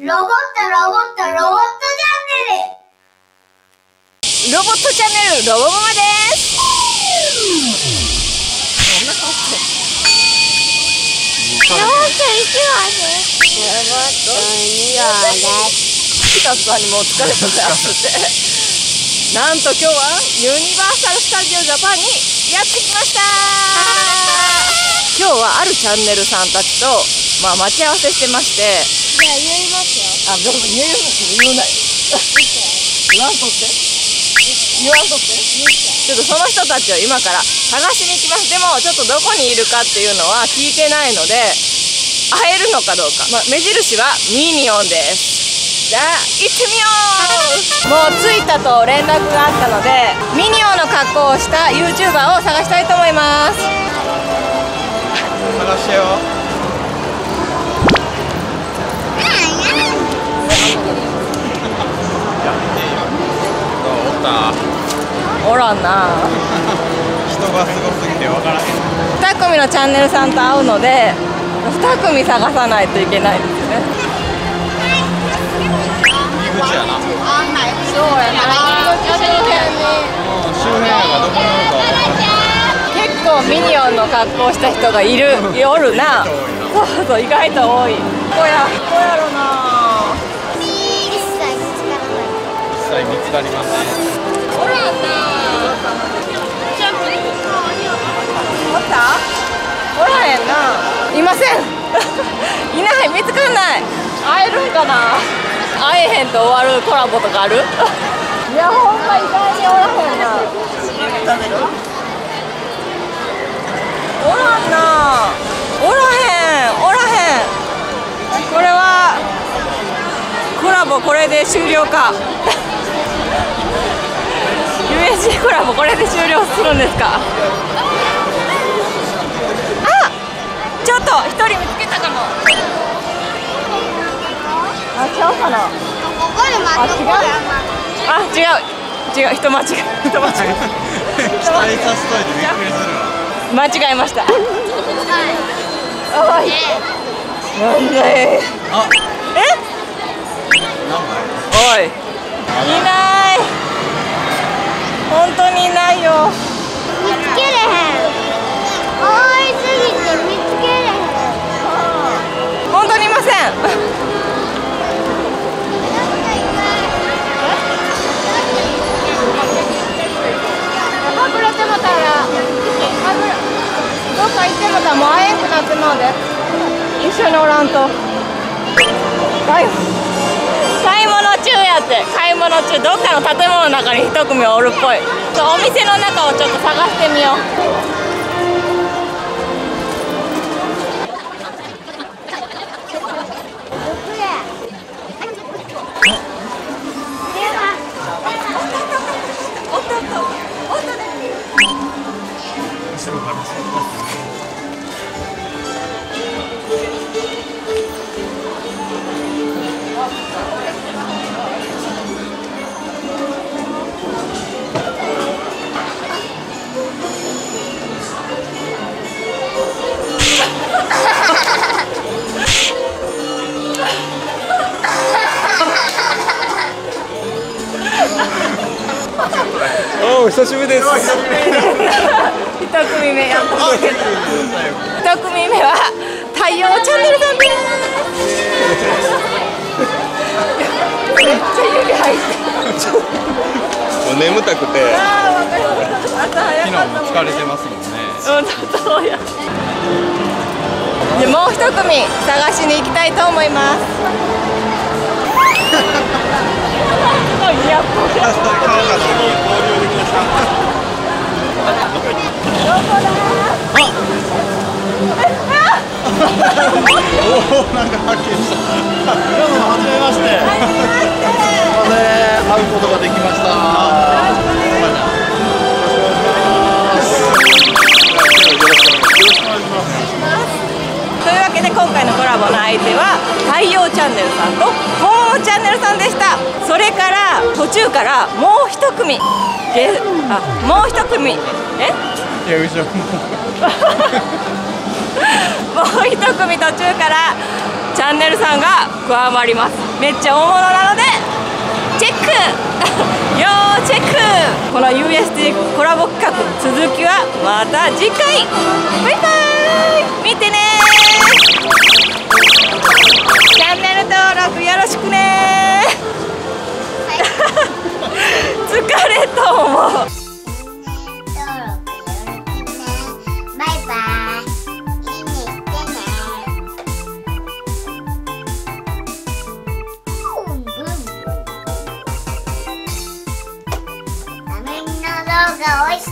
ロボットロボットロボットチャンネルロボットチャンネル。ロボママですロボット一話ですロボット二話ですピタさんにもう疲れたぜってなんと今日はユニバーサル・スタジオ・ジャパンにやってきました。今日はあるチャンネルさんたちと、まあ、待ち合わせしてましてじゃあ言いますよ。あ、でも言えるの言うなよ。言わんとって。言わんとって。ちょっとその人たちを今から探しに行きます。でもちょっとどこにいるかっていうのは聞いてないので会えるのかどうか、まあ、目印はミニオンです。じゃあ行ってみよう。もう着いたと連絡があったのでミニオンの格好をした YouTuber を探したいと思います。探してよおらんな。人がすごすぎてわからへん。2組のチャンネルさんと会うので2組探さないといけないですね。入り口やな。そうやな。周辺に周辺がどこな。のか結構ミニオンの格好した人がいるおるな。そうそう意外と多い。ここやここやろな。一切見つからない。一切見つかりません。おらんなおらへんな。いませんいない。見つかんない。会えるんかな。会えへんと終わるコラボとかある？いやほんま意外におらへんな。おらんな。おらへん。おらへん。これはコラボこれで終了か USJ コラボこれで終了するんですか？あちょっと一人見つけたかも。あちゃうかな？ここで待っとこう？やあ違う。違う。人間違い。人間違い。期待させといてびっくりするわ。間違えました。おい。なんだいあっか行っても会えんくなってまうで一緒におらんと。買い。買い物中やって。買い物中どっかの建物の中に一組おるっぽい。そうお店の中をちょっと探してみようお久しぶりです。一組目やっと一組目は太陽チャンネルさんです。めっちゃ指入ってもう眠たくて朝早昨日かったも疲れてますもんね。うんやでもう一組探しに行きたいと思いますいやこれおおおおなんか発見したどうもはじめましてはじめまして会うことができましたというわけで今回のコラボの相手は太陽チャンネルさんとホームチャンネルさんでしたそれから途中からもう一組ゲあもう一組えいや後ろもう一組途中からチャンネルさんが加わります。めっちゃ大物なのでチェック！要チェック！この USD コラボ企画続きはまた次回！バイバイ！画面の動画おいしか